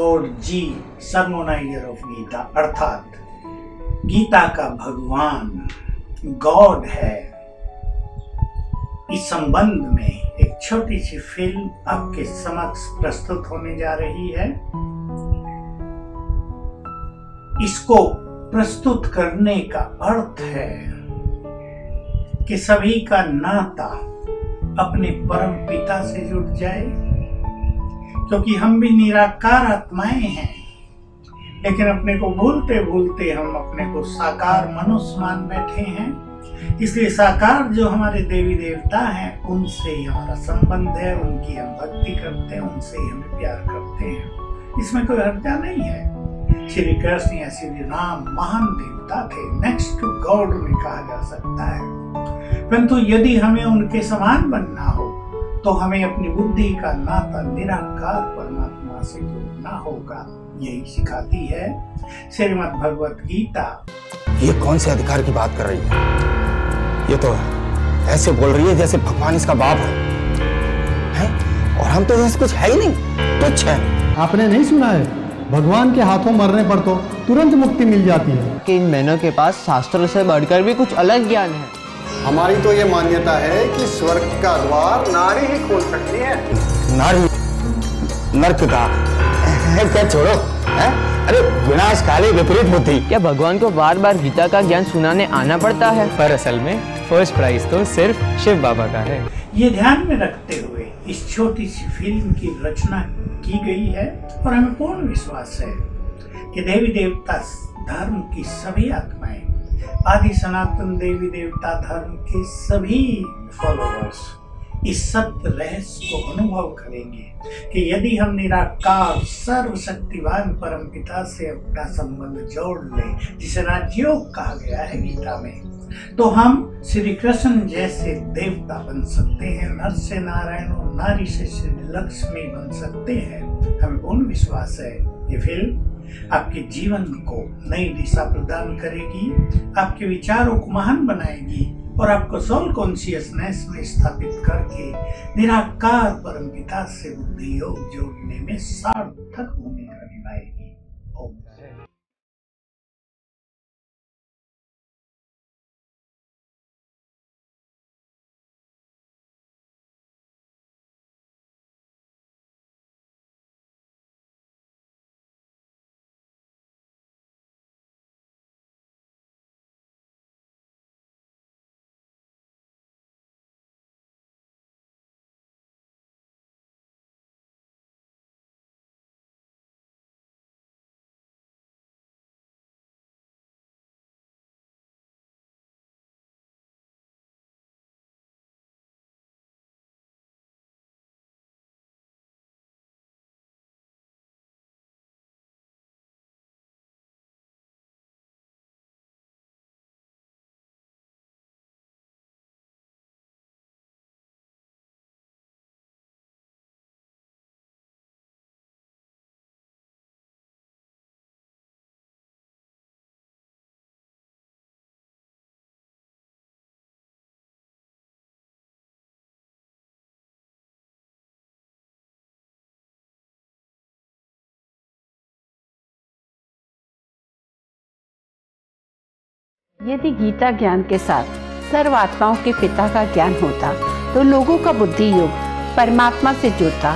Lord ji sermonizer of Gita अर्थात गीता का भगवान गॉड है। इस संबंध में एक छोटी सी फ़िल्म आपके समक्ष प्रस्तुत होने जा रही है। इसको प्रस्तुत करने का अर्थ है कि सभी का नाता अपने परम पिता से जुड़ जाए क्योंकि हम भी निराकार आत्माएँ हैं। लेकिन अपने को भूलते भूलते हम अपने को साकार मनुष्य मान बैठे हैं। इसलिए साकार जो हमारे देवी देवता हैं, उनसे ही हमारा संबंध है, उनकी हम भक्ति करते हैं, उनसे ही हमें प्यार करते हैं। इसमें कोई हर्जा नहीं है। श्री कृष्ण या श्री राम महान देवता थे नेक्स्ट टू गॉड में कहा जा सकता है। परंतु यदि हमें उनके समान बनना हो तो हमें अपनी बुद्धि का नाता निराकार परमात्मा से जोड़ना होगा यही सिखाती है श्रीमद भगवत गीता। ये कौन से अधिकार की बात कर रही है? ये तो ऐसे बोल रही है जैसे भगवान इसका बाप है, है? और हम तो जैसे कुछ है ही नहीं तुच्छ है। आपने नहीं सुना है? भगवान के हाथों मरने पर तो तुरंत मुक्ति मिल जाती है। कि इन मैनों के पास शास्त्रों से बढ़कर भी कुछ अलग ज्ञान है। हमारी तो ये मान्यता है कि स्वर्ग का द्वार नारी ही खोल सकती है। नारी? नर्क का? क्या छोड़ो है? अरे विनाश काले विपरीत बुद्धि। क्या भगवान को बार बार गीता का ज्ञान सुनाने आना पड़ता है? पर असल में फ़र्स्ट प्राइज तो सिर्फ़ शिव बाबा का है। ये ध्यान में रखते हुए इस छोटी सी फ़िल्म की रचना की गई है और हमें पूर्ण विश्वास है कि देवी देवता धर्म की सभी आत्माएँ आदि सनातन देवी देवता धर्म के सभी फॉलोअर्स इस सत्य रहस्य को अनुभव करेंगे कि यदि हम निराकार सर्वशक्तिवान परम पिता से अपना संबंध जोड़ लें, जिसे राजयोग कहा गया है गीता में तो हम श्री कृष्ण जैसे देवता बन सकते हैं नर से नारायण और नारी से श्री लक्ष्मी बन सकते हैं। हमें पूर्ण विश्वास है। ये फ़िल्म आपके जीवन को नई दिशा प्रदान करेगी, आपके विचारों को महान बनाएगी और आपको सोल कॉन्शियसनेस में स्थापित करके निराकार परम पिता से बुद्धि योग जोड़ने में सार्थक भूमिका निभाएगी। यदि गीता ज्ञान के साथ सर्व आत्माओं के पिता का ज्ञान होता तो लोगों का बुद्धि योग परमात्मा से जुड़ता